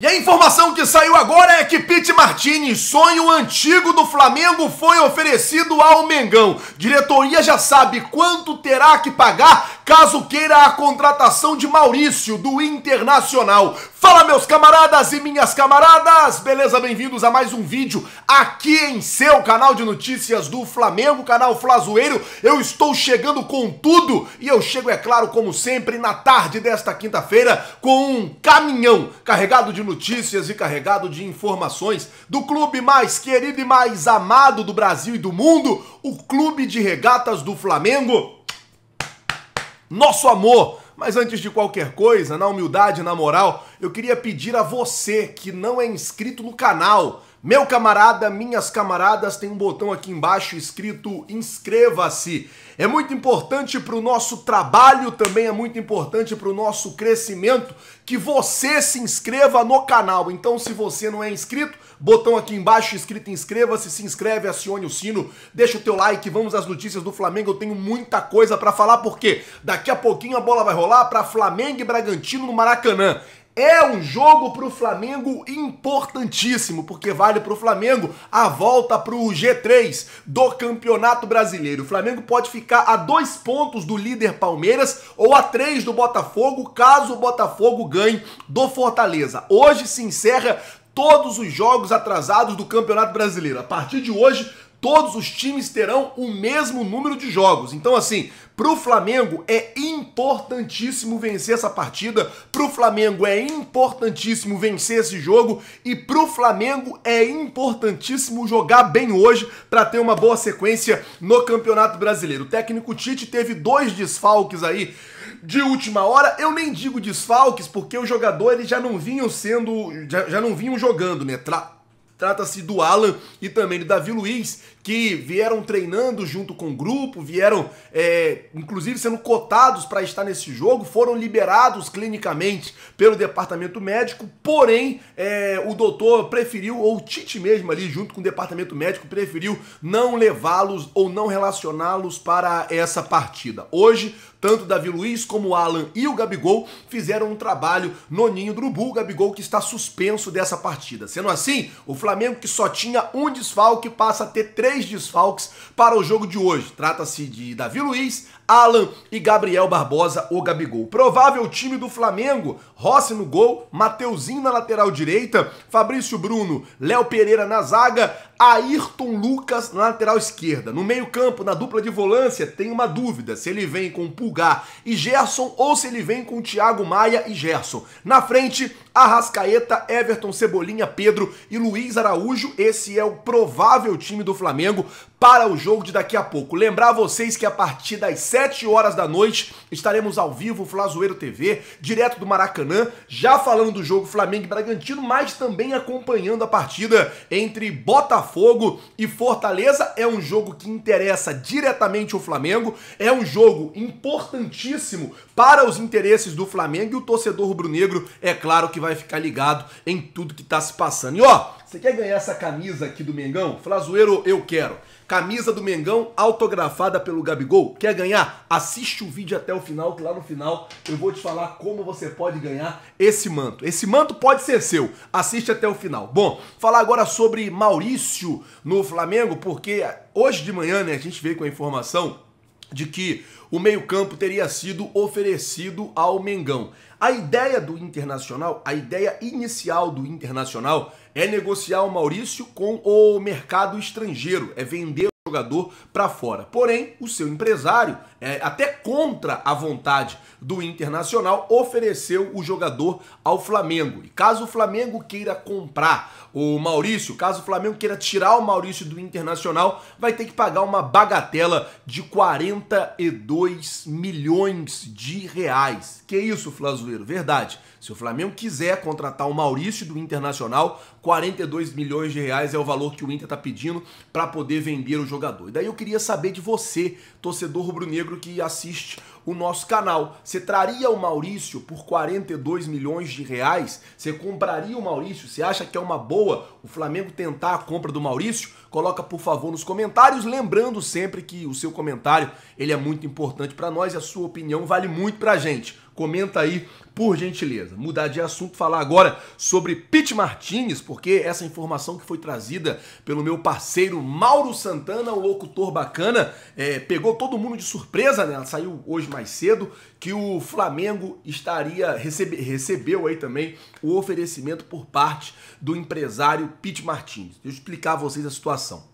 E a informação que saiu agora é que Pete Martinez, sonho antigo do Flamengo, foi oferecido ao Mengão. Diretoria já sabe quanto terá que pagar caso queira a contratação de Maurício do Internacional. Fala meus camaradas e minhas camaradas, beleza? Bem-vindos a mais um vídeo aqui em seu canal de notícias do Flamengo, canal Flazoeiro. Eu estou chegando com tudo e eu chego, é claro, como sempre, na tarde desta quinta-feira com um caminhão carregado de notícias e carregado de informações do clube mais querido e mais amado do Brasil e do mundo, o Clube de Regatas do Flamengo. Nosso amor! Mas antes de qualquer coisa, na humildade, na moral, eu queria pedir a você que não é inscrito no canal, meu camarada, minhas camaradas, tem um botão aqui embaixo escrito inscreva-se. É muito importante para o nosso trabalho, também é muito importante para o nosso crescimento que você se inscreva no canal. Então, se você não é inscrito, botão aqui embaixo escrito inscreva-se, se inscreve, acione o sino, deixa o teu like, vamos às notícias do Flamengo. Eu tenho muita coisa para falar porque daqui a pouquinho a bola vai rolar para Flamengo e Bragantino no Maracanã. É um jogo para o Flamengo importantíssimo, porque vale para o Flamengo a volta para o G3 do Campeonato Brasileiro. O Flamengo pode ficar a dois pontos do líder Palmeiras ou a três do Botafogo, caso o Botafogo ganhe do Fortaleza. Hoje se encerra todos os jogos atrasados do Campeonato Brasileiro. A partir de hoje, todos os times terão o mesmo número de jogos. Então, assim, para o Flamengo é importantíssimo vencer essa partida, para o Flamengo é importantíssimo vencer esse jogo e para o Flamengo é importantíssimo jogar bem hoje para ter uma boa sequência no Campeonato Brasileiro. O técnico Tite teve dois desfalques aí de última hora. Eu nem digo desfalques porque os jogadores já não vinham sendo, já, já não vinham jogando, né? Tra Trata-se do Alan e também do Davi Luiz, que vieram treinando junto com o grupo, vieram é, inclusive sendo cotados para estar nesse jogo, foram liberados clinicamente pelo departamento médico, porém é, o doutor preferiu, ou o Tite mesmo ali, junto com o departamento médico, preferiu não levá-los ou não relacioná-los para essa partida. Hoje, tanto Davi Luiz como o Alan e o Gabigol fizeram um trabalho no ninho do Urubu, o Gabigol que está suspenso dessa partida. Sendo assim, o Flamengo que só tinha um desfalque passa a ter três desfalques para o jogo de hoje. Trata-se de Davi Luiz, Alan e Gabriel Barbosa, o Gabigol. Provável time do Flamengo: Rossi no gol, Mateuzinho na lateral direita, Fabrício Bruno, Léo Pereira na zaga, Ayrton Lucas na lateral esquerda. No meio-campo, na dupla de volância, tem uma dúvida: se ele vem com Pulgar e Gerson ou se ele vem com Thiago Maia e Gerson. Na frente, Arrascaeta, Everton Cebolinha, Pedro e Luiz Araújo. Esse é o provável time do Flamengo para o jogo de daqui a pouco. Lembrar vocês que a partir das 7 horas da noite estaremos ao vivo, Flazoeiro TV, direto do Maracanã, já falando do jogo Flamengo e Bragantino, mas também acompanhando a partida entre Botafogo e Fortaleza. É um jogo que interessa diretamente o Flamengo, é um jogo importantíssimo para os interesses do Flamengo e o torcedor rubro-negro, é claro que vai ficar ligado em tudo que está se passando. E ó, você quer ganhar essa camisa aqui do Mengão? Flazoeiro, eu quero. Camisa do Mengão autografada pelo Gabigol. Quer ganhar? Assiste o vídeo até o final, que lá no final eu vou te falar como você pode ganhar esse manto. Esse manto pode ser seu. Assiste até o final. Bom, falar agora sobre Maurício no Flamengo, porque hoje de manhã, né, a gente veio com a informação de que o meio-campo teria sido oferecido ao Mengão. A ideia do Internacional, a ideia inicial do Internacional é negociar o Maurício com o mercado estrangeiro, é vender o jogador para fora. Porém, o seu empresário, é, até contra a vontade do Internacional, ofereceu o jogador ao Flamengo. E caso o Flamengo queira comprar o Maurício, caso o Flamengo queira tirar o Maurício do Internacional, vai ter que pagar uma bagatela de 42 milhões de reais. Que isso, Flazoeiro? Verdade. Se o Flamengo quiser contratar o Maurício do Internacional, 42 milhões de reais é o valor que o Inter está pedindo para poder vender o jogador. E daí eu queria saber de você, torcedor rubro-negro que assiste o nosso canal. Você traria o Maurício por 42 milhões de reais? Você compraria o Maurício? Você acha que é uma boa o Flamengo tentar a compra do Maurício? Coloca por favor nos comentários, lembrando sempre que o seu comentário ele é muito importante para nós e a sua opinião vale muito para gente. Comenta aí, por gentileza. Mudar de assunto, falar agora sobre Pete Martinez, porque essa informação que foi trazida pelo meu parceiro Mauro Santana, o locutor bacana, é, pegou todo mundo de surpresa, né? Ela saiu hoje mais cedo, que o Flamengo estaria recebe, recebeu aí também o oferecimento por parte do empresário Pete Martinez. Deixa eu explicar a vocês a situação.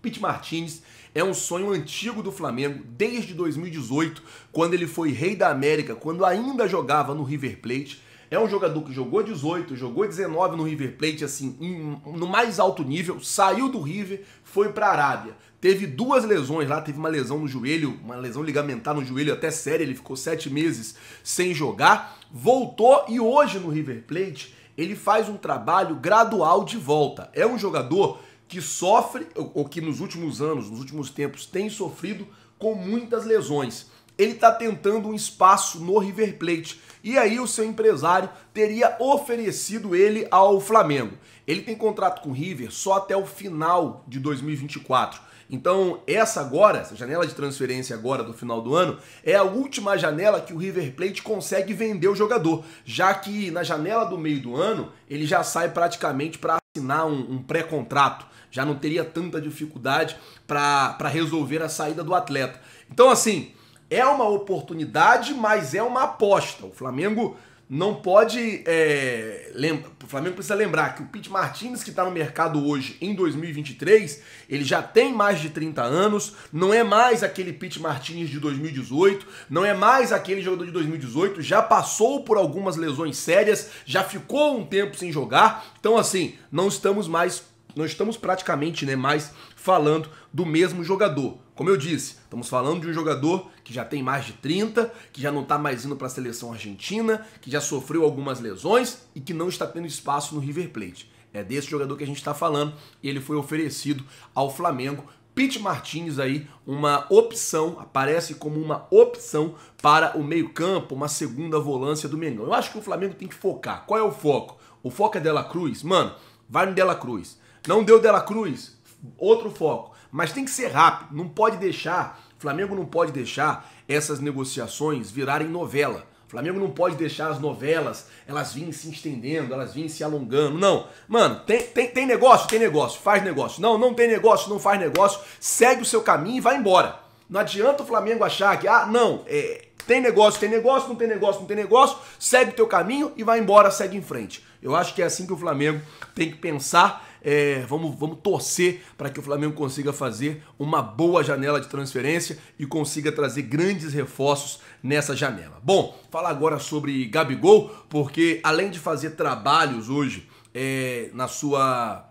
Pete Martinez é um sonho antigo do Flamengo desde 2018, quando ele foi rei da América, quando ainda jogava no River Plate. É um jogador que jogou 18, jogou 19 no River Plate, assim, em, no mais alto nível, saiu do River, foi para Arábia. Teve duas lesões lá, teve uma lesão no joelho, uma lesão ligamentar no joelho até séria, ele ficou sete meses sem jogar, voltou e hoje no River Plate ele faz um trabalho gradual de volta. É um jogador que sofre, ou que nos últimos anos, nos últimos tempos, tem sofrido com muitas lesões. Ele está tentando um espaço no River Plate. E aí o seu empresário teria oferecido ele ao Flamengo. Ele tem contrato com o River só até o final de 2024. Então, essa agora, essa janela de transferência agora do final do ano, é a última janela que o River Plate consegue vender o jogador, já que na janela do meio do ano ele já sai praticamente para assinar um, um pré-contrato já não teria tanta dificuldade para resolver a saída do atleta. Então, assim, é uma oportunidade, mas é uma aposta. O Flamengo não pode. É, lembra, o Flamengo precisa lembrar que o Pete Martinez, que está no mercado hoje em 2023, ele já tem mais de 30 anos, não é mais aquele Pete Martinez de 2018, não é mais aquele jogador de 2018, já passou por algumas lesões sérias, já ficou um tempo sem jogar. Então, assim, não estamos mais não estamos praticamente né, mais falando do mesmo jogador. Como eu disse, estamos falando de um jogador que já tem mais de 30, que já não está mais indo para a seleção argentina, que já sofreu algumas lesões e que não está tendo espaço no River Plate. É desse jogador que a gente está falando e ele foi oferecido ao Flamengo. Pete Martins aí, uma opção, aparece como uma opção para o meio-campo, uma segunda volância do Mengão. Eu acho que o Flamengo tem que focar. Qual é o foco? O foco é Dela Cruz? Mano, vai no Dela Cruz. Não deu Dela Cruz, outro foco. Mas tem que ser rápido, não pode deixar, Flamengo não pode deixar essas negociações virarem novela. O Flamengo não pode deixar as novelas, elas virem se estendendo, elas virem se alongando. Não. Mano, tem, tem, tem negócio? Tem negócio. Faz negócio. Não, não tem negócio, não faz negócio. Segue o seu caminho e vai embora. Não adianta o Flamengo achar que, ah, não, é, tem negócio, tem negócio, não tem negócio, não tem negócio. Segue o teu caminho e vai embora, segue em frente. Eu acho que é assim que o Flamengo tem que pensar é, vamos, vamos torcer para que o Flamengo consiga fazer uma boa janela de transferência e consiga trazer grandes reforços nessa janela. Bom, falar agora sobre Gabigol, porque além de fazer trabalhos hoje é, na sua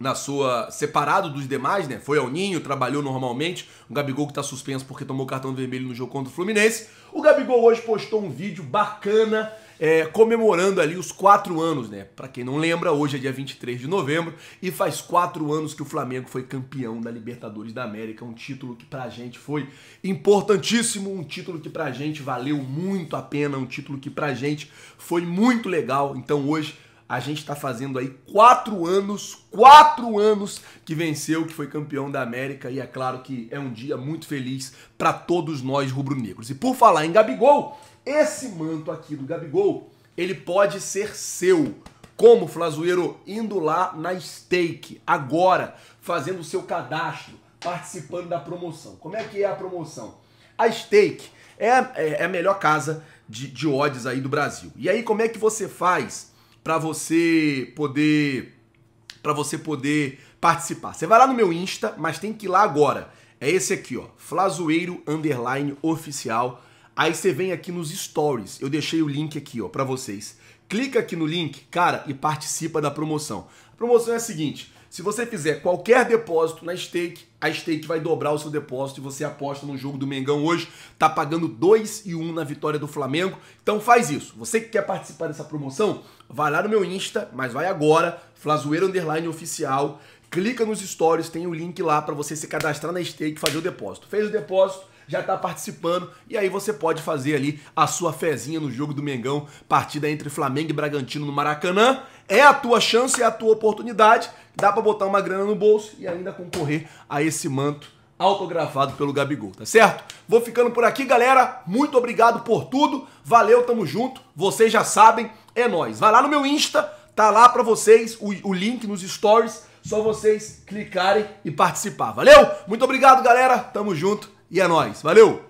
na sua separado dos demais, né? Foi ao Ninho, trabalhou normalmente. O Gabigol que tá suspenso porque tomou cartão vermelho no jogo contra o Fluminense. O Gabigol hoje postou um vídeo bacana é, comemorando ali os quatro anos, né? Para quem não lembra, hoje é dia 23 de novembro e faz quatro anos que o Flamengo foi campeão da Libertadores da América, um título que pra gente foi importantíssimo, um título que pra gente valeu muito a pena, um título que pra gente foi muito legal. Então hoje a gente está fazendo aí quatro anos, quatro anos que venceu, que foi campeão da América e é claro que é um dia muito feliz para todos nós rubro-negros. E por falar em Gabigol, esse manto aqui do Gabigol, ele pode ser seu. Como, Flazoeiro? Indo lá na Stake, agora, fazendo o seu cadastro, participando da promoção. Como é que é a promoção? A Stake é, é, é a melhor casa de, de odds aí do Brasil. E aí, como é que você faz para você poder para você poder participar? Você vai lá no meu Insta, mas tem que ir lá agora. É esse aqui, ó, Flazoeiro underline oficial Aí você vem aqui nos stories. Eu deixei o link aqui, ó, para vocês. Clica aqui no link, cara, e participa da promoção. A promoção é a seguinte: se você fizer qualquer depósito na stake, a stake vai dobrar o seu depósito e você aposta no jogo do Mengão hoje, tá pagando 2 e 1 um na vitória do Flamengo. Então faz isso. Você que quer participar dessa promoção, vai lá no meu Insta, mas vai agora, Flazoeiro Underline Oficial, clica nos stories, tem o link lá para você se cadastrar na stake e fazer o depósito. Fez o depósito, já está participando e aí você pode fazer ali a sua fezinha no jogo do Mengão, partida entre Flamengo e Bragantino no Maracanã. É a tua chance, é a tua oportunidade. Dá para botar uma grana no bolso e ainda concorrer a esse manto autografado pelo Gabigol, tá certo? Vou ficando por aqui, galera. Muito obrigado por tudo. Valeu, tamo junto. Vocês já sabem, é nós. Vai lá no meu Insta, tá lá para vocês o, o link nos stories. Só vocês clicarem e participar. Valeu? Muito obrigado, galera. Tamo junto e é nós. Valeu.